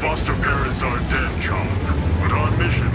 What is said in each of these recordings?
Foster parents are dead, Chong, but our mission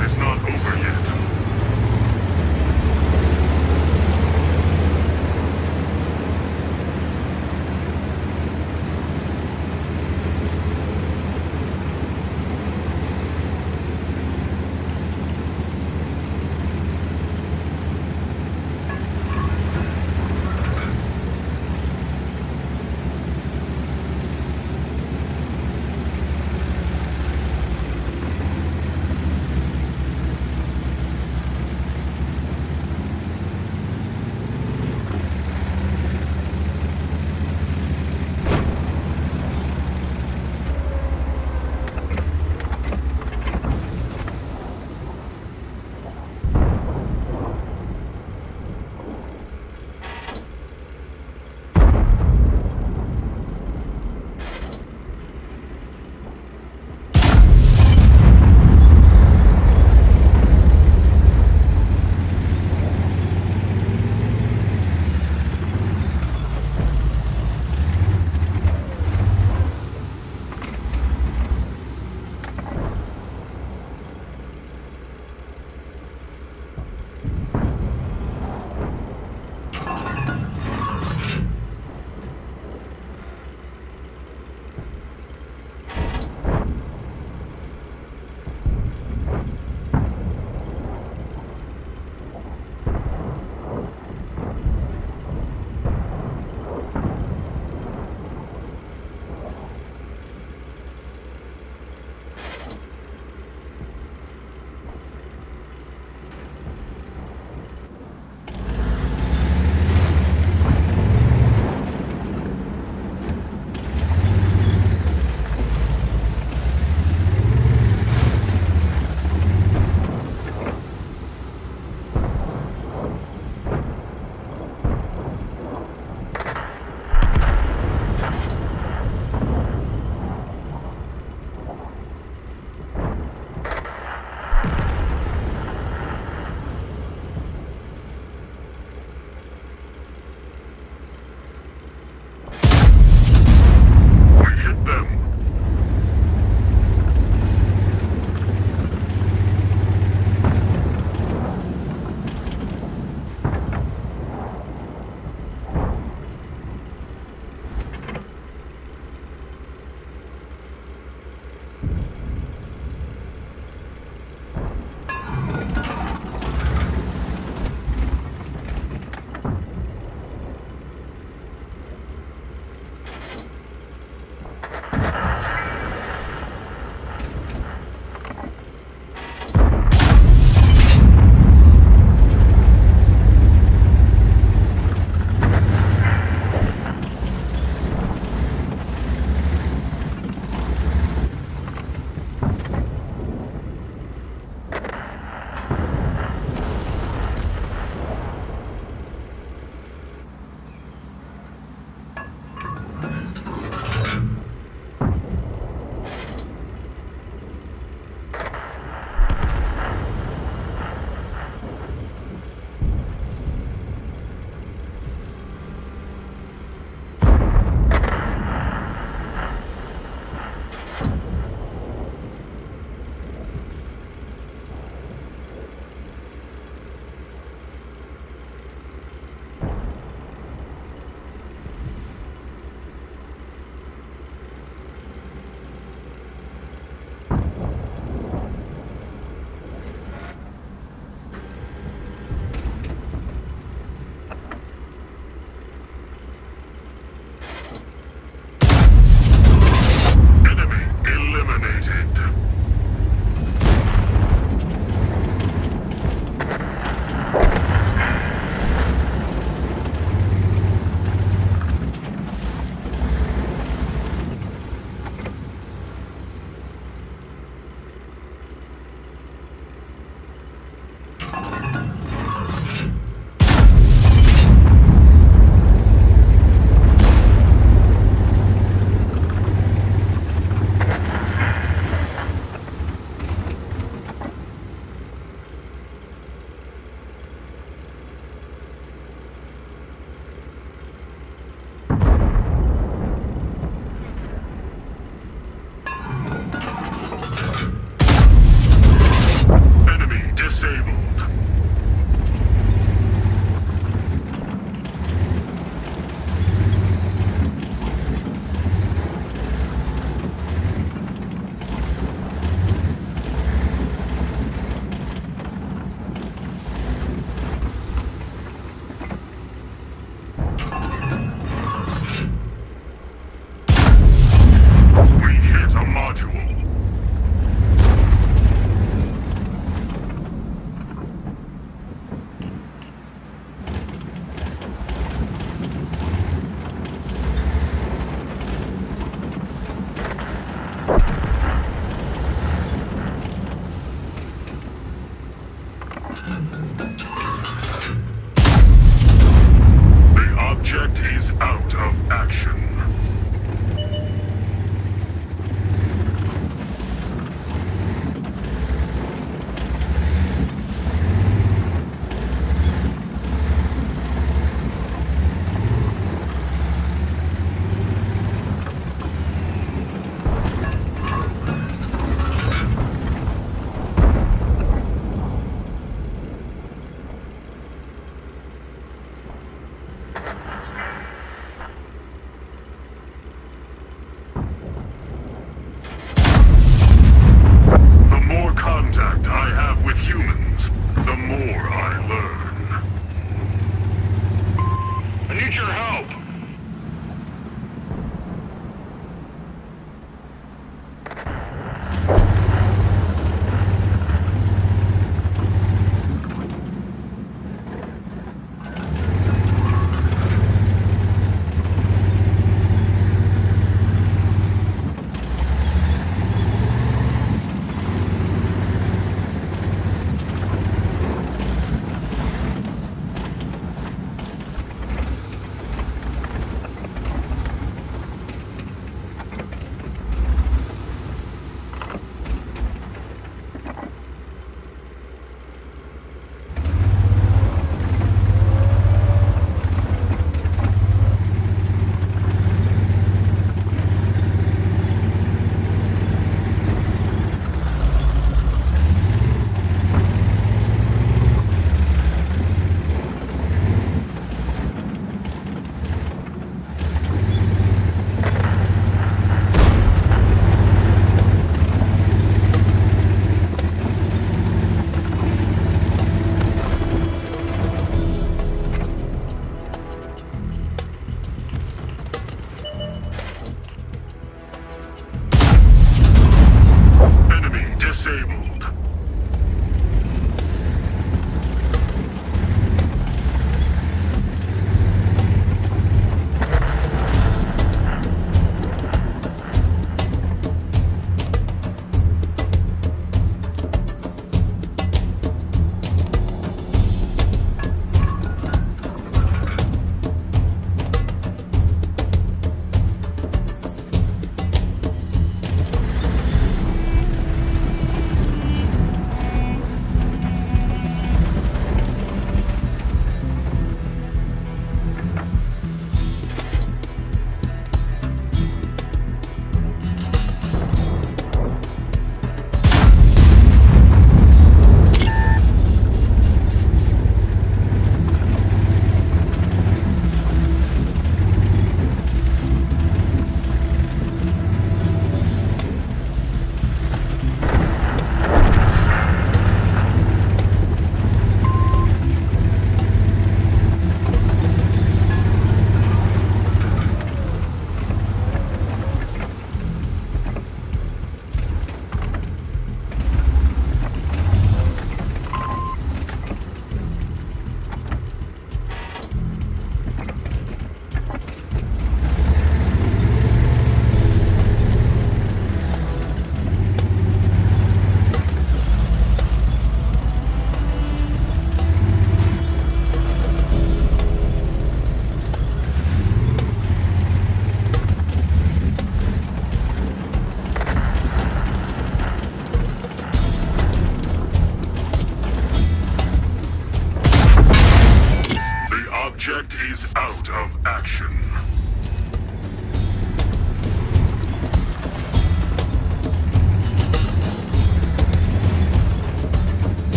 is out of action.